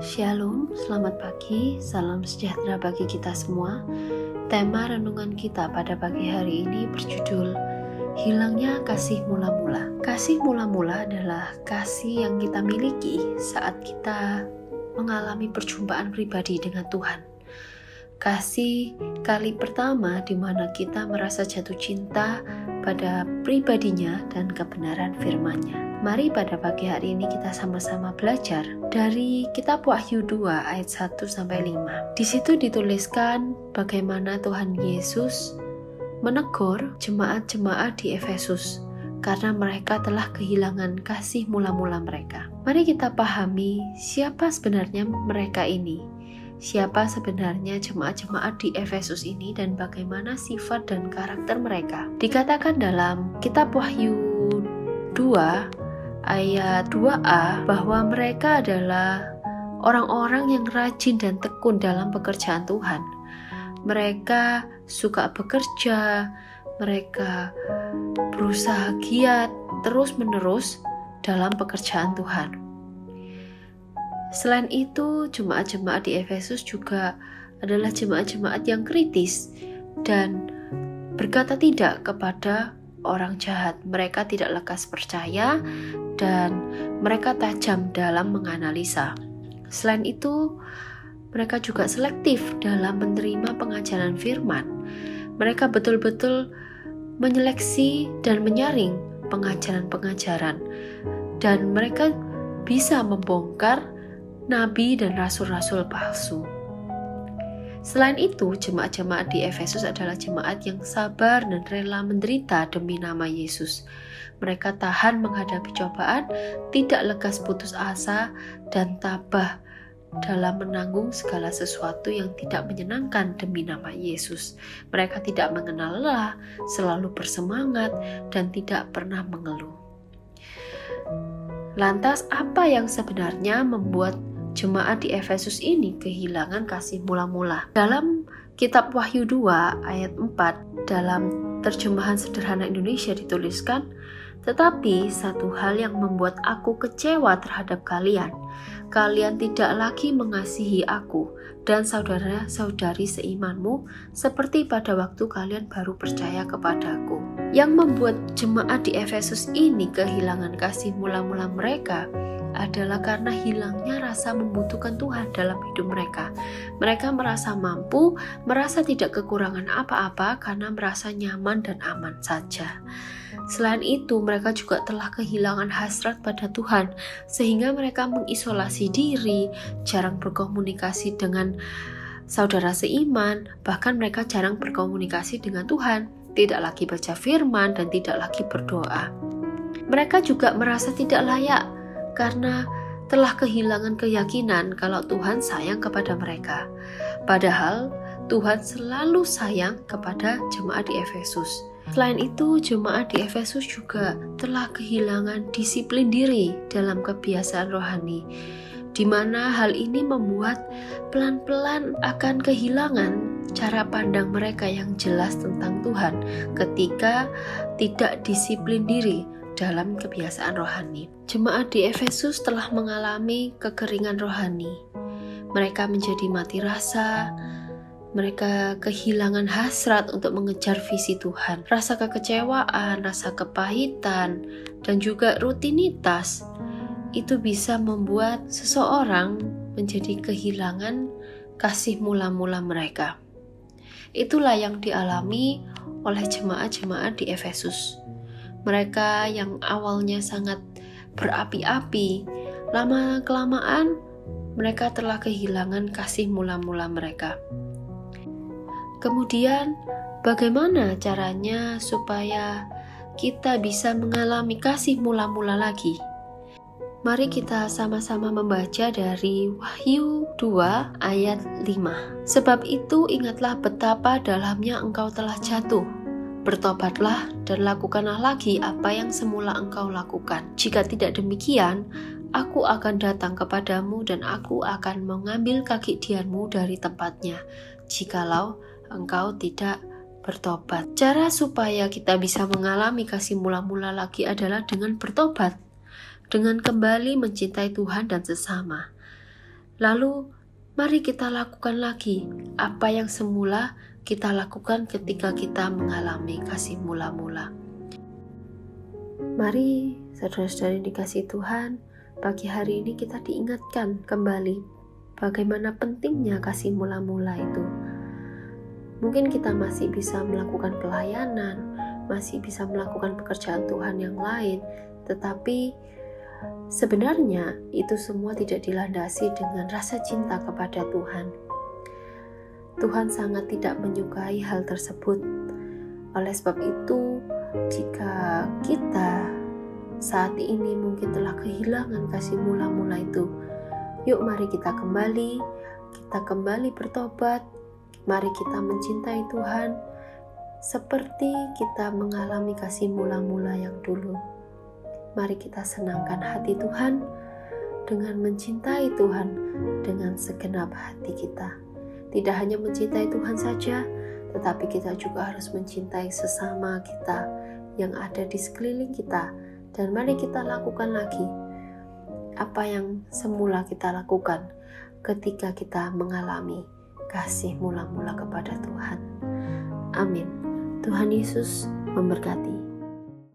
Shalom, selamat pagi, salam sejahtera bagi kita semua. Tema renungan kita pada pagi hari ini berjudul Hilangnya Kasih Mula-Mula. Kasih mula-mula adalah kasih yang kita miliki saat kita mengalami perjumpaan pribadi dengan Tuhan. Kasih kali pertama di mana kita merasa jatuh cinta pada pribadinya dan kebenaran firman-Nya. Mari pada pagi hari ini kita sama-sama belajar dari kitab Wahyu 2 ayat 1 sampai 5. Di situ dituliskan bagaimana Tuhan Yesus menegur jemaat-jemaat di Efesus karena mereka telah kehilangan kasih mula-mula mereka. Mari kita pahami siapa sebenarnya mereka ini. Siapa sebenarnya jemaat-jemaat di Efesus ini dan bagaimana sifat dan karakter mereka. Dikatakan dalam kitab Wahyu 2 ayat 2a bahwa mereka adalah orang-orang yang rajin dan tekun dalam pekerjaan Tuhan. Mereka suka bekerja, mereka berusaha giat terus-menerus dalam pekerjaan Tuhan. Selain itu, jemaat-jemaat di Efesus juga adalah jemaat-jemaat yang kritis dan berkata tidak kepada orang jahat. Mereka tidak lekas percaya dan mereka tajam dalam menganalisa. Selain itu, mereka juga selektif dalam menerima pengajaran firman. Mereka betul-betul menyeleksi dan menyaring pengajaran-pengajaran, dan mereka bisa membongkar nabi dan rasul-rasul palsu. Selain itu, jemaat-jemaat di Efesus adalah jemaat yang sabar dan rela menderita demi nama Yesus. Mereka tahan menghadapi cobaan, tidak lekas putus asa, dan tabah dalam menanggung segala sesuatu yang tidak menyenangkan demi nama Yesus. Mereka tidak mengenal lelah, selalu bersemangat, dan tidak pernah mengeluh. Lantas, apa yang sebenarnya membuat jemaat di Efesus ini kehilangan kasih mula-mula. Dalam kitab Wahyu 2 ayat 4 dalam terjemahan sederhana Indonesia dituliskan, tetapi satu hal yang membuat aku kecewa terhadap kalian, kalian tidak lagi mengasihi aku dan saudara-saudari seimanmu seperti pada waktu kalian baru percaya kepadaku. Yang membuat jemaat di Efesus ini kehilangan kasih mula-mula mereka adalah karena hilangnya rasa membutuhkan Tuhan dalam hidup mereka. Mereka merasa mampu, merasa tidak kekurangan apa-apa karena merasa nyaman dan aman saja. Selain itu, mereka juga telah kehilangan hasrat pada Tuhan, sehingga mereka mengisolasi diri, jarang berkomunikasi dengan saudara seiman, bahkan mereka jarang berkomunikasi dengan Tuhan, tidak lagi baca firman, dan tidak lagi berdoa. Mereka juga merasa tidak layak karena telah kehilangan keyakinan kalau Tuhan sayang kepada mereka. Padahal Tuhan selalu sayang kepada jemaat di Efesus. Selain itu, jemaat di Efesus juga telah kehilangan disiplin diri dalam kebiasaan rohani, di mana hal ini membuat pelan-pelan akan kehilangan cara pandang mereka yang jelas tentang Tuhan ketika tidak disiplin diri dalam kebiasaan rohani. Jemaat di Efesus telah mengalami kekeringan rohani. Mereka menjadi mati rasa, mereka kehilangan hasrat untuk mengejar visi Tuhan. Rasa kekecewaan, rasa kepahitan, dan juga rutinitas itu bisa membuat seseorang menjadi kehilangan kasih mula-mula mereka. Itulah yang dialami oleh jemaat-jemaat di Efesus. Mereka yang awalnya sangat berapi-api, lama-kelamaan mereka telah kehilangan kasih mula-mula mereka. Kemudian, bagaimana caranya supaya kita bisa mengalami kasih mula-mula lagi? Mari kita sama-sama membaca dari Wahyu 2 ayat 5. Sebab itu ingatlah betapa dalamnya engkau telah jatuh Bertobatlah dan lakukanlah lagi apa yang semula engkau lakukan. Jika tidak demikian, aku akan datang kepadamu dan aku akan mengambil kaki dianmu dari tempatnya, jikalau engkau tidak bertobat. Cara supaya kita bisa mengalami kasih mula-mula lagi adalah dengan bertobat, dengan kembali mencintai Tuhan dan sesama. Lalu, mari kita lakukan lagi apa yang semula kita lakukan ketika kita mengalami kasih mula-mula. Mari, saudara-saudari dikasih Tuhan, pagi hari ini kita diingatkan kembali bagaimana pentingnya kasih mula-mula itu. Mungkin kita masih bisa melakukan pelayanan, masih bisa melakukan pekerjaan Tuhan yang lain, tetapi sebenarnya itu semua tidak dilandasi dengan rasa cinta kepada Tuhan. Tuhan sangat tidak menyukai hal tersebut. Oleh sebab itu, jika kita saat ini mungkin telah kehilangan kasih mula-mula itu. Yuk mari kita kembali, kita kembali bertobat, mari kita mencintai Tuhan seperti kita mengalami kasih mula-mula yang dulu. Mari kita senangkan hati Tuhan dengan mencintai Tuhan dengan segenap hati kita. Tidak hanya mencintai Tuhan saja, tetapi kita juga harus mencintai sesama kita yang ada di sekeliling kita dan mari kita lakukan lagi apa yang semula kita lakukan ketika kita mengalami kasih mula-mula kepada Tuhan. Amin. Tuhan Yesus memberkati.